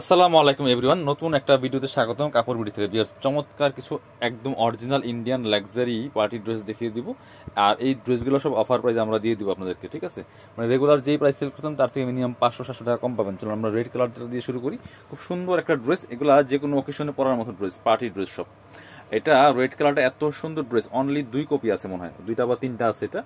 আসসালামু আলাইকুম এভরিওয়ান। নতুন একটা ভিডিওতে স্বাগতম কাপড় বিডি থেকে। বিয়ার চমৎকার কিছু একদম original Indian luxury party dress দেখিয়ে দিব। আর এই ড্রেসগুলো সব অফার প্রাইস আমরা দিয়ে দিব আপনাদেরকে, ঠিক আছে? মানে রেগুলার যেই প্রাইস সেল করতাম, তার থেকে মিনিমাম পাঁচশো, সাতশো টাকা কম পাবেন। চলুন আমরা রেড কালারটা দিয়ে শুরু করি। খুব সুন্দর একটা ড্রেস এগুলো যে কোনো অকেশনে পরার মতো ড্রেস পার্টি ড্রেস সব। এটা রেড কালারটা এত সুন্দর ড্রেস অনলি দুই কপি আছে মনে হয়, দুইটা বা তিনটা আছে এটা।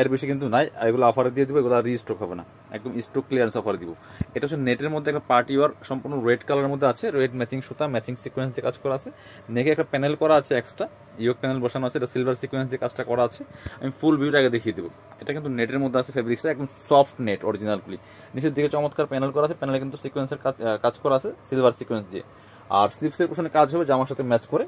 এর বেশি কিন্তু নাই এগুলো অফারে দিয়ে দিব, এগুলো রিস্টক হবে না। একদম স্টক ক্লিয়ারেন্স অফার দিব। এটা হচ্ছে নেটের মধ্যে একটা পার্টি ওয়ার সম্পূর্ণ রেড কালারের মধ্যে আছে রেড ম্যাচিং সুতা ম্যাচিং সিকোয়েন্স দিয়ে কাজ করা আছে। নেকে একটা প্যানেল করা আছে এক্সট্রা ইয়োক প্যানেল বসানো আছে, এটা সিলভার সিকোয়েন্স দিয়ে কাজটা করা আছে। আমি ফুল ভিউটা আগে দেখিয়ে দেবো। এটা কিন্তু নেটের মধ্যে আছে ফেব্রিক্সটা একদম সফট নেট অরিজিনালগুলি নিচের দিকে চমৎকার প্যানেল করা আছে প্যানেলে কিন্তু সিকোয়েন্সের কাজ কাজ করা আছে সিলভার সিকোয়েন্স দিয়ে। আর স্লিপসের পোশনে কাজ হবে, জামার সাথে ম্যাচ করে।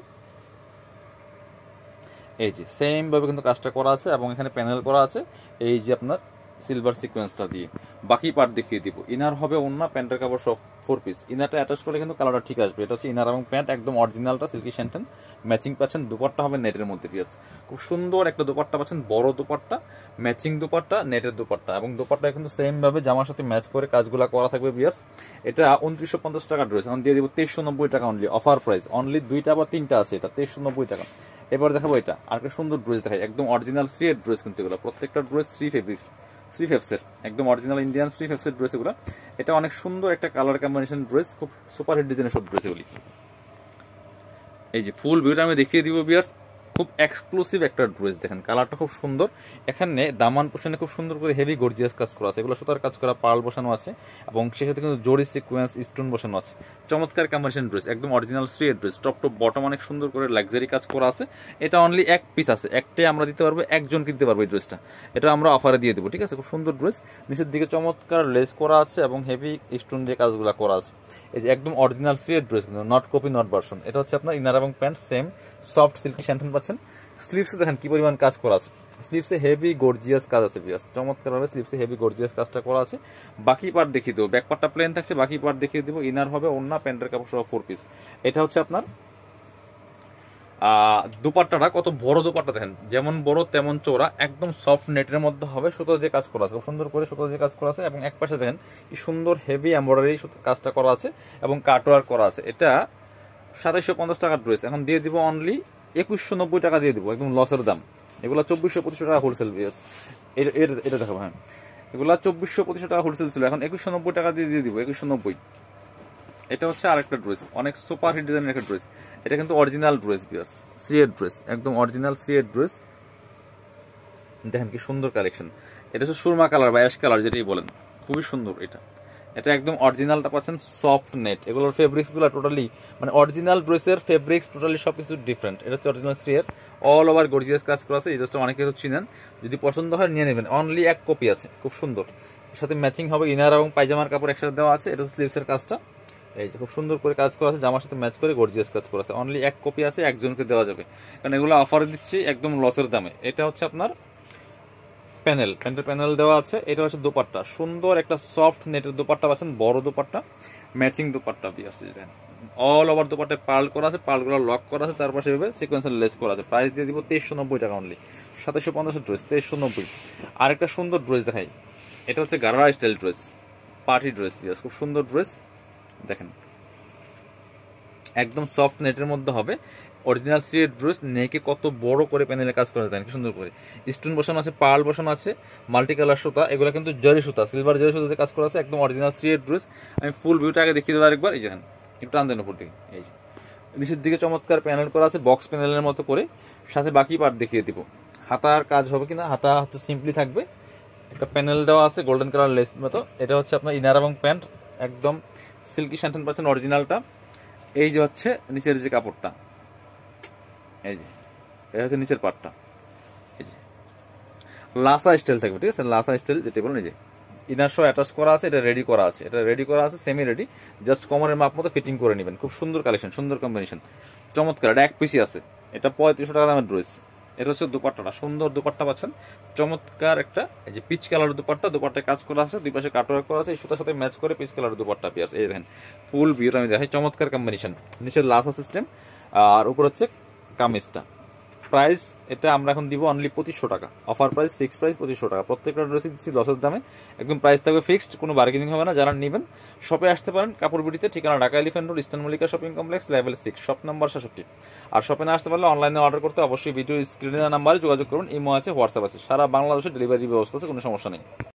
এই যে সেম ভাবে কিন্তু কাজটা করা আছে এবং এখানে প্যানেল করা আছে। এই যে আপনার সিলভার সিকোয়েন্সটা দিয়ে। বাকি পার্ট দেখিয়ে দিব। ইনার হবে অন্য প্যান্টের কাপড় সব ফোর পিস ইনারটা অ্যাটাচ করে কিন্তু কালারটা ঠিক আসবে। এটা হচ্ছে ইনার এবং প্যান্ট একদম অরিজিনালটা সিল্কি শ্যান্টেন ম্যাচিং পাচ্ছেন দুপাট্টা হবে নেটের মধ্যে পিয়াস খুব সুন্দর একটা দুপাট্টা পাচ্ছেন, বড় দুপাট্টা ম্যাচিং দুপাট্টা নেটের দুপাট্টা। এবং দুপাট্টা কিন্তু সেমভাবে জামার সাথে ম্যাচ করে কাজগুলো করা থাকবে বিয়াস এটা উনত্রিশশো পঞ্চাশ টাকা ড্রেস এখন দিয়ে দিব তেইশশো নব্বই টাকা অনলি অফার প্রাইস অনলি দুইটা বা তিনটা আছে এটা, তেইশশো নব্বই টাকা। এবার দেখাবো এটা। আর একটা সুন্দর ড্রেস দেখাই। একদম অরিজিনাল থ্রি এর ড্রেস কিন্তু এগুলো। প্রত্যেকটা ড্রেস থ্রি ফেব্রিক্স থ্রি ফেপসের একদম অরিজিনাল ইন্ডিয়ান থ্রি ফেপসের ড্রেস এগুলো। এটা অনেক সুন্দর একটা কালার কম্বিনেশন ড্রেস খুব সুপার হিট ডিজাইনের সব ড্রেস এগুলি। এই যে ফুল ভিউটা আমি দেখিয়ে দিব বিয়ার্স খুব এক্সক্লুসিভ একটা ড্রেস দেখেন কালারটা খুব সুন্দর। এখানে দামান পোষণে খুব সুন্দর করে হেভি গর্জিয়াস কাজ করা আছে। এগুলো সুতার কাজ করা পার্ল বসানো আছে এবং সেক্ষেত্রে কিন্তু জরি সিকোয়েন্স স্টোন বসানো আছে। চমৎকার কম্বিনেশন ড্রেস একদম অরিজিনাল স্ট্রি ড্রেস টপ টপ বটম অনেক সুন্দর করে লাক্সারি কাজ করা আছে। এটা অনলি এক পিস আছে, একটাই আমরা দিতে পারব, একজন কিনতে পারব এই ড্রেসটা এটা আমরা অফারে দিয়ে দেবো, ঠিক আছে? খুব সুন্দর ড্রেস নিচের দিকে চমৎকার লেস করা আছে এবং হেভি স্টোন দিয়ে কাজগুলো করা আছে। এই যে একদম অরিজিনাল স্ট্রি ড্রেস কিন্তু নট কপি নট ভার্সন এটা হচ্ছে আপনার ইনার এবং pant same soft silky shantung পাচ্ছেন। স্লিপসে দেখেন কি পরিমাণ কাজ করা আছে। স্লিপসে হেভি গর্জিয়াস কাজ আছে বিয়াস চমৎকার ভাবে স্লিপসে হেভি গর্জিয়াস কাজটা করা আছে। বাকি পার্ট দেখিয়ে দেবো। ব্যাক পার্টটা প্লেন থাকছে, বাকি পার্ট দেখিয়ে দেবো। ইনার হবে অন্য প্যান্টের কাপড় সহ ফোর পিস এটা হচ্ছে আপনার দুপাট্টাটা, কত বড় দুপাট্টা দেখেন। যেমন বড়, তেমন চওড়া, একদম সফট নেটের মধ্যে হবে, সুতো দিয়ে কাজ করা আছে। সুন্দর করে সুতো দিয়ে কাজ করা আছে এবং এক পাশে দেখেন কি সুন্দর হেভি এমব্রয়ডারি কাজটা করা আছে এবং কাটওয়ার করা আছে। এটা সাতাইশশো পঞ্চাশ টাকার ড্রেস এখন দিয়ে দিব অনলি একুশশো নব্বই টাকা দিয়ে দিব, একদম লসের দাম। এগুলো চব্বিশশো পঁচিশশো টাকা হোলসেল এর- এটা দেখাবো হ্যাঁ। এগুলো চব্বিশশো পঁচিশশো টাকা হোলসেল ছিল, এখন একুশশো নব্বই টাকা দিয়ে দিয়ে দিব, একুশশো নব্বই। এটা হচ্ছে আরেকটা ড্রেস অনেক সুপার হিট ডিজাইনের একটা ড্রেস এটা কিন্তু অরিজিনাল ড্রেস বিয়াস সিএর ড্রেস একদম অরিজিনাল সিএর ড্রেস দেখেন কি সুন্দর কালেকশন এটা হচ্ছে সুরমা কালার বা অ্যাশ কালার যেটাই বলেন, খুবই সুন্দর এটা। এটা একদম অরিজিনালটা পাচ্ছেন সফট নেট এগুলোর ফেব্রিক্সগুলো টোটালি মানে অরিজিনাল ড্রেসের ফেব্রিক্স টোটালি সব কিছু ডিফারেন্ট এটা হচ্ছে অরিজিনাল স্ট্রিয়ার অল ওভার গর্জিয়াস কাজ করা আছে, এই ড্রেসটা অনেকে চিনেন। যদি পছন্দ হয় নিয়ে নেবেন। অনলি এক কপি আছে, খুব সুন্দর। এর সাথে ম্যাচিং হবে ইনার এবং পায়জামার কাপড় একসাথে দেওয়া আছে, এটা স্লিভসের কাজটা। এই যে খুব সুন্দর করে কাজ করা আছে, জামার সাথে ম্যাচ করে গর্জিয়াস কাজ করা আছে। অনলি এক কপি আছে, একজনকে দেওয়া যাবে। কারণ এগুলো অফার দিচ্ছি একদম লসের দামে। এটা হচ্ছে আপনার প্যানেল প্যান্টের প্যানেল দেওয়া আছে। এটা হচ্ছে দোপাট্টা। সুন্দর একটা সফট নেটের দোপাট্টা পাচ্ছেন, বড় দোপাট্টা, ম্যাচিং দোপাট্টা দিয়ে আসছে দেখেন। অল ওভার দোপাট্টায় পার্ল করা আছে, পার্লগুলো লক করা আছে, চারপাশে এভাবে সিকোয়েন্সের লেস করা আছে। প্রাইস দিয়ে দিব তেইশশো নব্বই টাকা অনলি সাতাশশো পঞ্চাশের ড্রেস তেইশশো নব্বই। আরেকটা সুন্দর ড্রেস দেখাই। এটা হচ্ছে gharara style dress party dress দিয়ে খুব সুন্দর ড্রেস দেখেন। একদম সফট নেটের মধ্যে হবে। অরিজিনাল স্ট্রিট ড্রেস নেকে কত বড় করে প্যানেলে কাজ করা যায় কি? সুন্দর করে। স্টোন বসানো আছে পার্ল বসানো আছে মাল্টি কালার সুতা, এগুলো কিন্তু জরি সুতা সিলভার জরি সুতাতে কাজ করা আছে, একদম অরিজিনাল স্ট্রিট ড্রেস আমি ফুল ভিউটা আগে দেখিয়ে দেবো আরেকবার, এই দেখেন, একটু টান দেন উপর দিকে, এই যে। নিচের দিকে চমৎকার প্যানেল করা আছে বক্স প্যানেলের মতো করে। সাথে বাকি পার্ট দেখিয়ে দিব। হাতার কাজ হবে কিনা, হাতা হচ্ছে সিম্পলি থাকবে। একটা প্যানেল দেওয়া আছে গোল্ডেন কালার লেস মতো। এটা হচ্ছে আপনার ইনার এবং প্যান্ট একদম সিল্কি শ্যান্টেন পাচ্ছেন অরিজিনালটা এই যে হচ্ছে নিচের যে কাপড়টা। এই যে, এটা হচ্ছে নিচের পাটটা। এই যে, লাসা স্টাইল থাকবে, ঠিক আছে? লাসা স্টাইল যেটা বলুন, এই যে ইনার শো অ্যাটাচ করা আছে, এটা রেডি করা আছে। এটা রেডি করা আছে সেমি রেডি জাস্ট কমরের মাপ মতো ফিটিং করে নেবেন। খুব সুন্দর কালেকশন সুন্দর কম্বিনেশন চমৎকার, এটা এক পিসি আছে। এটা পঁয়ত্রিশশো টাকা দামের ড্রেস এটা হচ্ছে দুপাট্টাটা, সুন্দর দুপাট্টা পাচ্ছেন। চমৎকার একটা, এই যে পিচ কালার দুপাট্টা, দুপাট্টায় কাজ করা আছে, দুই পাশে কাটওয়ার্ক করা আছে, এই সুতার সাথে ম্যাচ করে পিচ কালার দুপাট্টা পেয়ে আছে। এই দেখেন ফুল ভিউটা আমি দেখাই, চমৎকার কম্বিনেশন নিচের লাসা সিস্টেম আর উপর হচ্ছে কামিজটা। প্রাইস এটা আমরা এখন দিব অনলি পঁচিশশো টাকা। অফার প্রাইস ফিক্সড প্রাইস পঁচিশশো টাকা। প্রত্যেকটা ড্রেসই দিচ্ছি দশের দামে। একদম প্রাইস থাকবে ফিক্সড কোনো বার্গেনিং হবে না, যারা নেবেন শপে আসতে পারেন, কাপড় বিটিতে ঠিকানা Dhaka elephant road, eastern Mallika shopping complex level six shop number সাতষট্টি আর শপে না আসতে পারলে অনলাইনে অর্ডার করতে অবশ্যই ভিডিও স্ক্রিনের নাম্বারে যোগাযোগ করুন, ইমো আছে হোয়াটসঅ্যাপ আছে। সারা বাংলাদেশে ডেলিভারি ব্যবস্থা আছে, কোনো সমস্যা নেই।